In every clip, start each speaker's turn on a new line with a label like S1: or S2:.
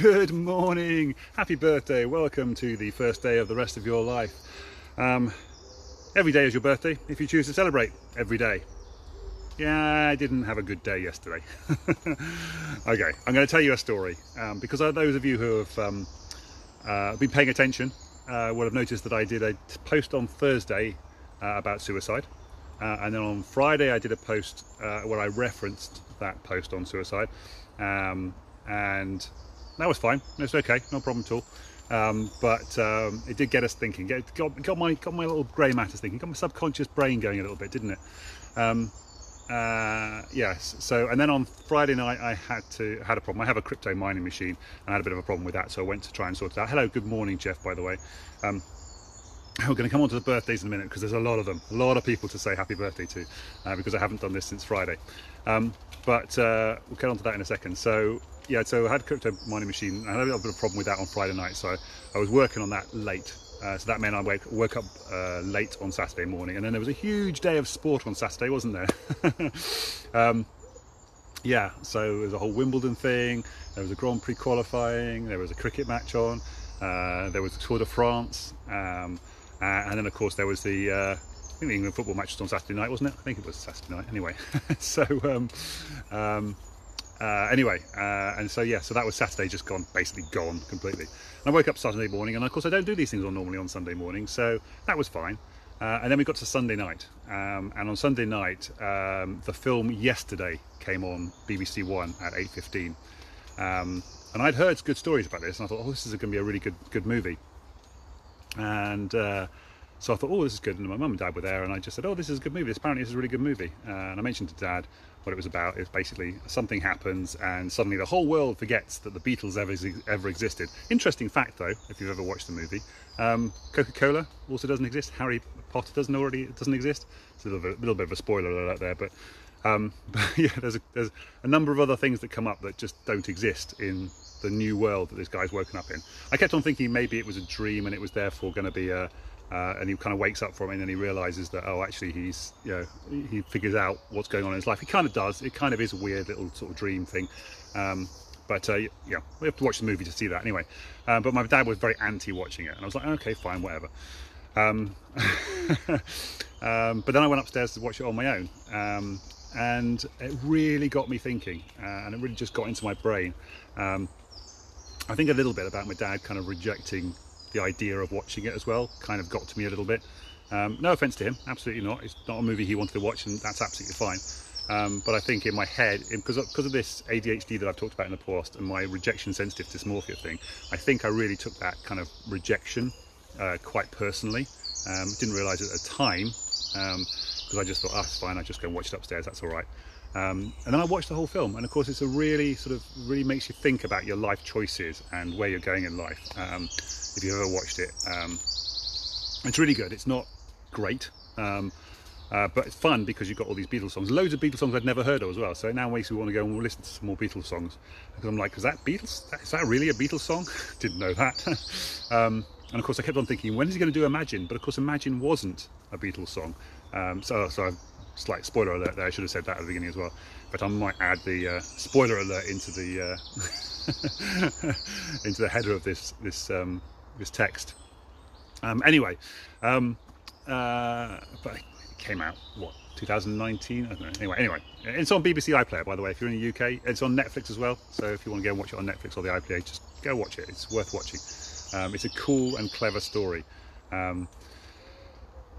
S1: Good morning. Happy birthday. Welcome to the first day of the rest of your life. Um, every day is your birthday if you choose to celebrate every day. Yeah, I didn't have a good day yesterday. okay, I'm going to tell you a story um, because those of you who have um, uh, been paying attention uh, will have noticed that I did a post on Thursday uh, about suicide. Uh, and then on Friday, I did a post uh, where I referenced that post on suicide. Um, and that was fine. It's okay, no problem at all. Um, but um, it did get us thinking. Get, got, got, my got my little grey matters thinking. Got my subconscious brain going a little bit, didn't it? Um, uh, yes. So and then on Friday night I had to had a problem. I have a crypto mining machine and I had a bit of a problem with that, so I went to try and sort it out. Hello, good morning, Jeff. By the way. We're going to come on to the birthdays in a minute because there's a lot of them, a lot of people to say happy birthday to uh, because I haven't done this since Friday. Um, but uh, we'll get on to that in a second. So yeah, so I had a crypto mining machine. I had a little bit of a problem with that on Friday night, so I was working on that late. Uh, so that meant I woke, up uh, late on Saturday morning, and then there was a huge day of sport on Saturday, wasn't there? um, yeah, so there was a whole Wimbledon thing. There was a Grand Prix qualifying. There was a cricket match on. Uh, there was the Tour de France. Um, and then of course there was the uh, I think the England football match was on Saturday night, wasn't it? I think it was Saturday night. Anyway, so um, um, uh, anyway, uh, and so yeah, so that was Saturday just gone, basically gone completely. And I woke up Saturday morning, and of course I don't do these things on normally on Sunday morning, so that was fine. Uh, and then we got to Sunday night, um, and on Sunday night, um, the film Yesterday came on BBC One at 8:15, um, and I'd heard good stories about this, and I thought, oh, this is going to be a really good good movie and uh, so I thought, oh, this is good. And my mum and dad were there, and I just said, oh, this is a good movie. Apparently, this is a really good movie. Uh, and I mentioned to dad what it was about. It's basically something happens, and suddenly the whole world forgets that the Beatles ever ever existed. Interesting fact, though, if you've ever watched the movie, um, Coca-Cola also doesn't exist. Harry Potter doesn't already doesn't exist. It's a little bit, little bit of a spoiler alert there, but. Um, but yeah, there's a, there's a number of other things that come up that just don't exist in the new world that this guy's woken up in. I kept on thinking maybe it was a dream and it was therefore going to be a, uh, and he kind of wakes up from it and then he realizes that oh actually he's you know he figures out what's going on in his life. He kind of does. It kind of is a weird little sort of dream thing. Um, but uh, yeah we have to watch the movie to see that. Anyway um, but my dad was very anti watching it and I was like okay fine whatever. Um, um, but then I went upstairs to watch it on my own um, and it really got me thinking uh, and it really just got into my brain. Um, I think a little bit about my dad kind of rejecting the idea of watching it as well kind of got to me a little bit. Um, no offense to him, absolutely not. It's not a movie he wanted to watch, and that's absolutely fine. Um, but I think in my head, because of, because of this ADHD that I've talked about in the past and my rejection sensitive dysmorphia thing, I think I really took that kind of rejection uh, quite personally. Um, didn't realise it at the time because um, I just thought, ah, it's fine, I just go and watch it upstairs, that's all right. Um, and then I watched the whole film, and of course, it's a really sort of really makes you think about your life choices and where you're going in life. Um, if you've ever watched it, um, it's really good. It's not great, um, uh, but it's fun because you've got all these Beatles songs, loads of Beatles songs I'd never heard of as well. So it now makes me want to go and listen to some more Beatles songs because I'm like, is that Beatles? Is that really a Beatles song? Didn't know that. Um, and of course, I kept on thinking, when is he going to do Imagine? But of course, Imagine wasn't a Beatles song. Um, so, so I slight spoiler alert there. I should have said that at the beginning as well. But I might add the uh, spoiler alert into the uh, into the header of this this um, this text. Um, anyway, um, uh, but it came out what 2019. I don't know. Anyway, anyway, it's on BBC iPlayer by the way. If you're in the UK, it's on Netflix as well. So if you want to go and watch it on Netflix or the iPlayer, just go watch it. It's worth watching. Um, it's a cool and clever story. Um,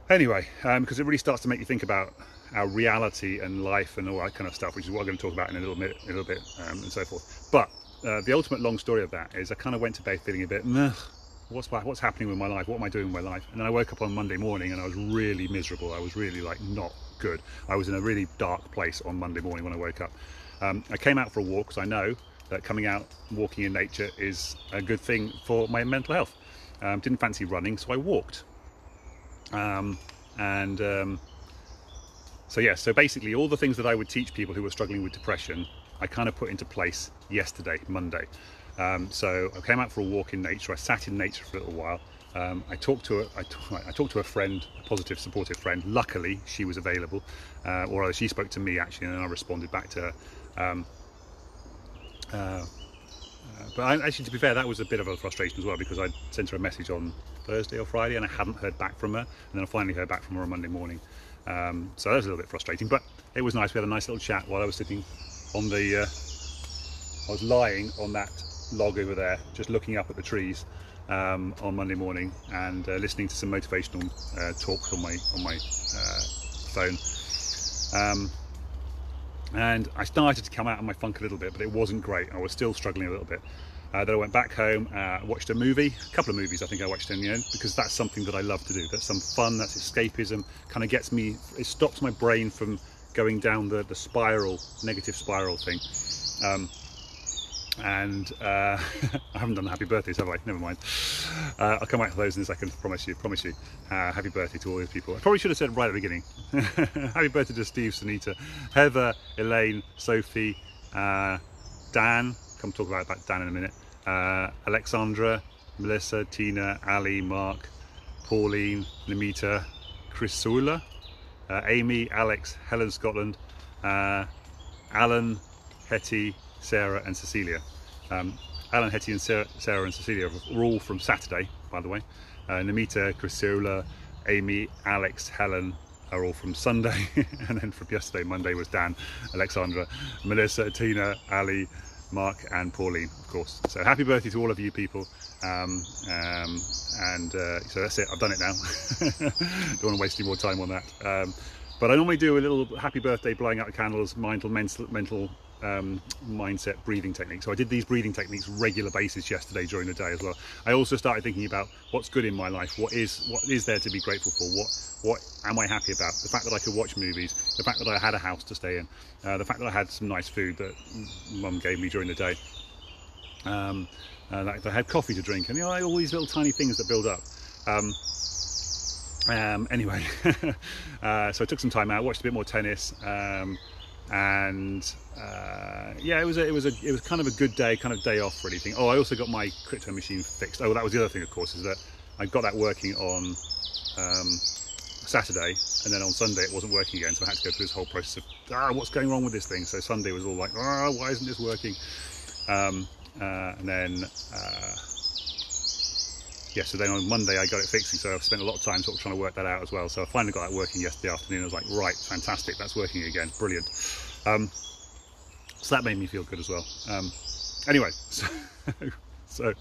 S1: anyway, because um, it really starts to make you think about our reality and life and all that kind of stuff, which is what I'm going to talk about in a little bit, a little bit, um, and so forth. But uh, the ultimate long story of that is I kind of went to bed feeling a bit, what's what's happening with my life? What am I doing with my life? And then I woke up on Monday morning and I was really miserable. I was really like not good. I was in a really dark place on Monday morning when I woke up. Um, I came out for a walk because I know that coming out walking in nature is a good thing for my mental health. Um, didn't fancy running, so I walked. Um, and um, so yeah, so basically all the things that I would teach people who were struggling with depression, I kind of put into place yesterday, Monday. Um, so I came out for a walk in nature. I sat in nature for a little while. Um, I talked to a, I, I talked to a friend, a positive, supportive friend. Luckily, she was available, uh, or she spoke to me actually, and I responded back to her. Um, uh, uh, but I, actually, to be fair, that was a bit of a frustration as well because I sent her a message on Thursday or Friday and I hadn't heard back from her, and then I finally heard back from her on Monday morning. Um, so that was a little bit frustrating, but it was nice. We had a nice little chat while I was sitting on the. Uh, I was lying on that log over there, just looking up at the trees um, on Monday morning and uh, listening to some motivational uh, talks on my on my uh, phone. Um, and I started to come out of my funk a little bit, but it wasn't great. I was still struggling a little bit. Uh, then I went back home, uh, watched a movie, a couple of movies I think I watched in the end, because that's something that I love to do. That's some fun, that's escapism, kind of gets me, it stops my brain from going down the, the spiral, negative spiral thing. Um, and uh, I haven't done the happy birthdays, have I? Never mind. Uh, I'll come back to those in a second. Promise you. Promise you. Uh, happy birthday to all these people. I probably should have said right at the beginning. happy birthday to Steve, Sunita, Heather, Elaine, Sophie, uh, Dan. Come talk about Dan in a minute. Uh, Aleksandra, Melissa, Tina, Ali, Mark, Pauline, Namita, Chrisoula, uh, Amy, Alex, Helen Scotland, Allyn, Hetty, Sarah and Cecilia. Um, Allyn, Hetty and Sarah, Sarah, and Cecilia were all from Saturday, by the way. Uh, Namita, Chrisoula, Amy, Alex, Helen are all from Sunday. and then from yesterday, Monday was Dan, Aleksandra, Melissa, Tina, Ali, Mark and Pauline, of course. So happy birthday to all of you people. Um, um, and uh, so that's it, I've done it now. Don't want to waste any more time on that. Um, but I normally do a little happy birthday blowing out candles, mental, mental, mental um, mindset breathing technique. So I did these breathing techniques regular basis yesterday during the day as well. I also started thinking about what's good in my life, what is what is there to be grateful for, what what am I happy about? The fact that I could watch movies, the fact that I had a house to stay in, uh, the fact that I had some nice food that mum gave me during the day. Um, uh, I had coffee to drink, and you know, all these little tiny things that build up. Um, um, anyway, uh, so I took some time out, watched a bit more tennis, um, and uh, yeah, it was a, it was a it was kind of a good day, kind of day off really. Thing. Oh, I also got my crypto machine fixed. Oh, that was the other thing, of course, is that I got that working on um, Saturday, and then on Sunday it wasn't working again, so I had to go through this whole process of ah, what's going wrong with this thing. So Sunday was all like, ah, why isn't this working? Um, uh, and then. Uh, then on Monday I got it fixing, so I've spent a lot of time sort of trying to work that out as well. So I finally got that working yesterday afternoon. I was like, right, fantastic, that's working again, brilliant. Um, so that made me feel good as well. Um, anyway, so, so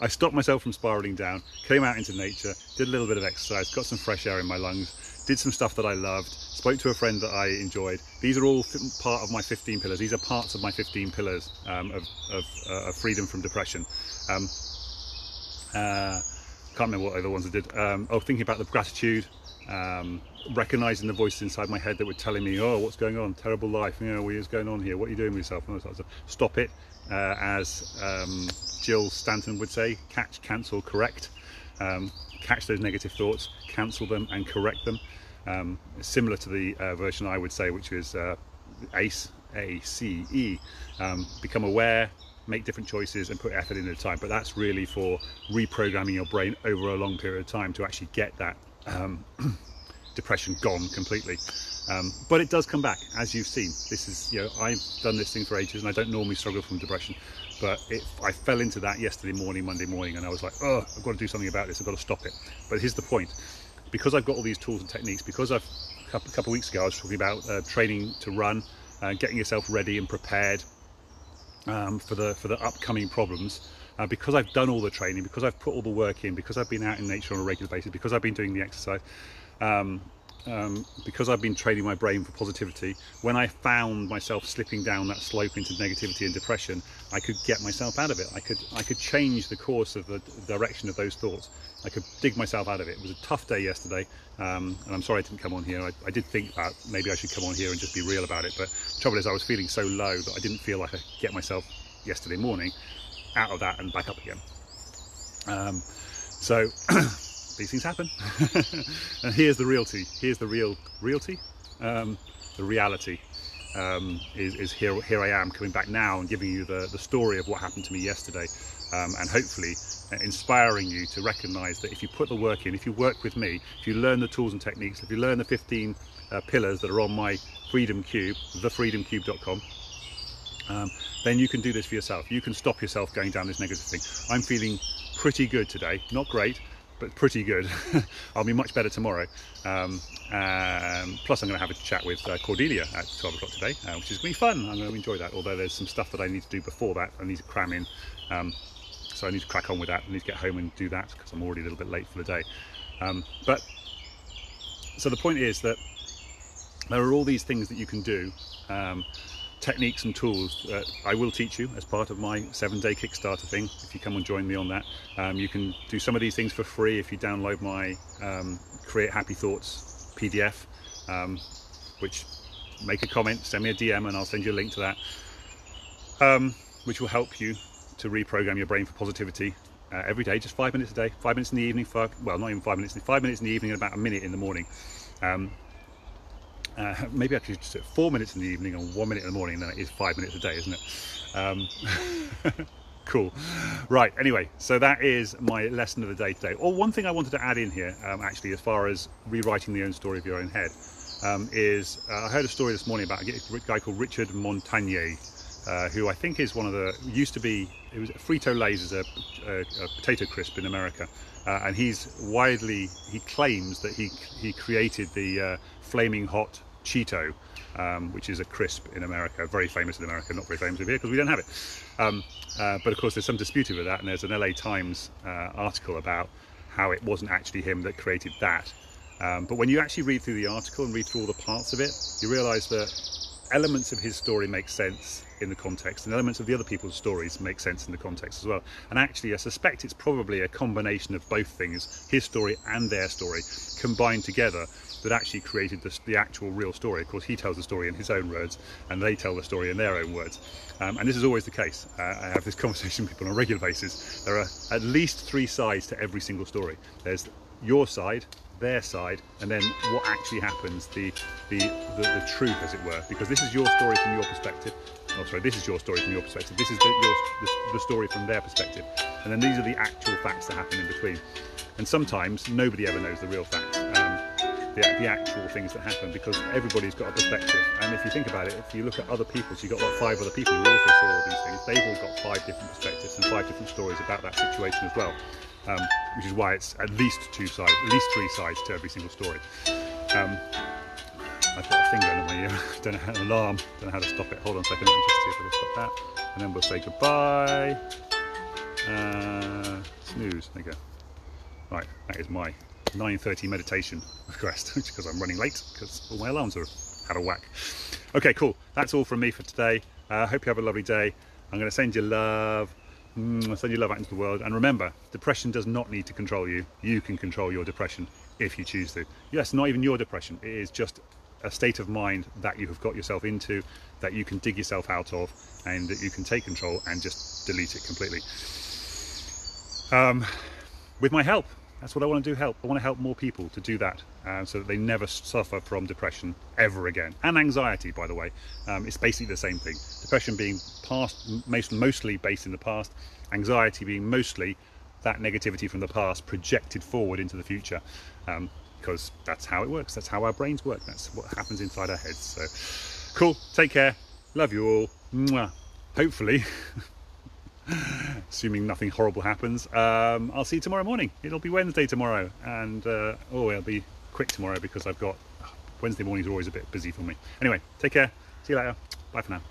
S1: I stopped myself from spiraling down, came out into nature, did a little bit of exercise, got some fresh air in my lungs, did some stuff that I loved, spoke to a friend that I enjoyed. These are all part of my 15 pillars. These are parts of my 15 pillars um, of, of, uh, freedom from depression. Um, uh, can't remember what other ones I did. Um, oh, thinking about the gratitude, um, recognizing the voice inside my head that were telling me, "Oh, what's going on? Terrible life. You know, what is going on here? What are you doing with yourself?" And I Stop it, uh, as um, Jill Stanton would say: catch, cancel, correct. Um, catch those negative thoughts, cancel them, and correct them. Um, similar to the uh, version I would say, which is uh, ACE, A C E. Um, become aware, make different choices and put effort into time. But that's really for reprogramming your brain over a long period of time to actually get that um, depression gone completely. Um, but it does come back, as you've seen. This is, you know, I've done this thing for ages and I don't normally struggle from depression. But it, I fell into that yesterday morning, Monday morning, and I was like, oh, I've got to do something about this. I've got to stop it. But here's the point. Because I've got all these tools and techniques, because I've, a couple, a couple of weeks ago, I was talking about uh, training to run, uh, getting yourself ready and prepared um, for the for the upcoming problems. Uh, because I've done all the training, because I've put all the work in, because I've been out in nature on a regular basis, because I've been doing the exercise, um, um, because I've been training my brain for positivity, when I found myself slipping down that slope into negativity and depression, I could get myself out of it. I could I could change the course of the direction of those thoughts. I could dig myself out of it. It was a tough day yesterday, um, and I'm sorry I didn't come on here. I, I, did think about maybe I should come on here and just be real about it, but the trouble is I was feeling so low that I didn't feel like I could get myself yesterday morning out of that and back up again. Um, so these things happen. and here's the reality. Here's the real reality. Um, the reality um, is, is, here. Here I am coming back now and giving you the, the story of what happened to me yesterday, um, and hopefully uh, inspiring you to recognise that if you put the work in, if you work with me, if you learn the tools and techniques, if you learn the 15 uh, pillars that are on my Freedom Cube, thefreedomcube.com, um, then you can do this for yourself. You can stop yourself going down this negative thing. I'm feeling pretty good today, not great, but pretty good. I'll be much better tomorrow. Um, um, plus, I'm going to have a chat with uh, Cordelia at 12 o'clock today, uh, which is going to be fun. I'm going to enjoy that. Although there's some stuff that I need to do before that, I need to cram in. Um, so I need to crack on with that. I need to get home and do that because I'm already a little bit late for the day. Um, but so the point is that there are all these things that you can do um, techniques and tools that I will teach you as part of my seven day Kickstarter thing. If you come and join me on that, um, you can do some of these things for free if you download my um, Create Happy Thoughts PDF, um, which make a comment, send me a DM, and I'll send you a link to that, um, which will help you to reprogram your brain for positivity. Uh, every day, just five minutes a day, five minutes in the evening, well, not even five minutes, five minutes in the evening and about a minute in the morning. Um, uh, maybe I could just do four minutes in the evening and one minute in the morning, then it is five minutes a day, isn't it? Um, cool. Right, anyway, so that is my lesson of the day today. Or one thing I wanted to add in here, um, actually, as far as rewriting the own story of your own head, um, is uh, I heard a story this morning about a guy called Richard Montañez, uh, who I think is one of the used to be it was Frito Lay's is a, a, a, potato crisp in America, uh, and he's widely he claims that he he created the uh, flaming hot Cheeto, um, which is a crisp in America, very famous in America, not very famous over here because we don't have it. Um, uh, but of course, there's some dispute over that, and there's an LA Times uh, article about how it wasn't actually him that created that. Um, but when you actually read through the article and read through all the parts of it, you realise that elements of his story make sense in the context and elements of the other people's stories make sense in the context as well. And actually i suspect it's probably a combination of both things his story and their story combined together that actually created the, the actual real story. Of course he tells the story in his own words and they tell the story in their own words. Um, and this is always the case. Uh, i have this conversation with people on a regular basis. There are at least three sides to every single story. There's your side their side and then what actually happens the, the the, the truth as it were. Because this is your story from your perspective. Oh sorry this is your story from your perspective. This is the, your, the, the story from their perspective. And then these are the actual facts that happen in between. And sometimes nobody ever knows the real facts the, the actual things that happen because everybody's got a perspective and if you think about it if you look at other people so you've got like five other people who also saw all these things they've all got five different perspectives and five different stories about that situation as well um, which is why it's at least two sides, at least three sides to every single story. Um, I've got a finger under my ear, don't know how, an alarm, don't know how to stop it. Hold on a second, let me just see if I can stop that. And then we'll say goodbye. Uh, snooze, there you go. Right, that is my 9.30 meditation request, because I'm running late, because all my alarms are out of whack. Okay, cool. That's all from me for today. I uh, hope you have a lovely day. I'm going to send you love. Mm, send you love out into the world. And remember, depression does not need to control you. You can control your depression if you choose to. Yes, not even your depression. It is just a state of mind that you have got yourself into, that you can dig yourself out of, and that you can take control and just delete it completely. Um, with my help, that's what I want to do help. I want to help more people to do that uh, so that they never suffer from depression ever again. And anxiety, by the way. Um, it's basically the same thing. Depression being past, most, mostly based in the past, anxiety being mostly that negativity from the past projected forward into the future. Um, because that's how it works. That's how our brains work. That's what happens inside our heads. So cool. Take care. Love you all. Mwah. Hopefully. assuming nothing horrible happens. Um, I'll see you tomorrow morning. It'll be Wednesday tomorrow, and uh, oh, it'll be quick tomorrow because I've got Wednesday mornings are always a bit busy for me. Anyway, take care. See you later. Bye for now.